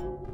you